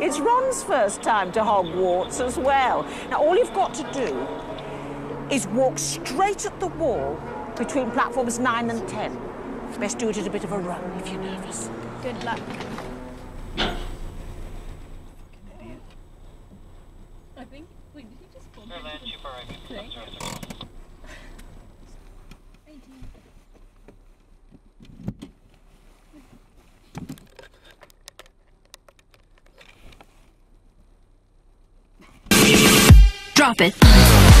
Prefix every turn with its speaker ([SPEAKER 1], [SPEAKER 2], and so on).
[SPEAKER 1] It's Ron's first time to Hogwarts as well. Now, all you've got to do is walk straight at the wall between platforms 9 and 10. Best do it at a bit of a run if you're nervous.
[SPEAKER 2] Good luck. I think. Wait, did he just bump into
[SPEAKER 3] Drop it.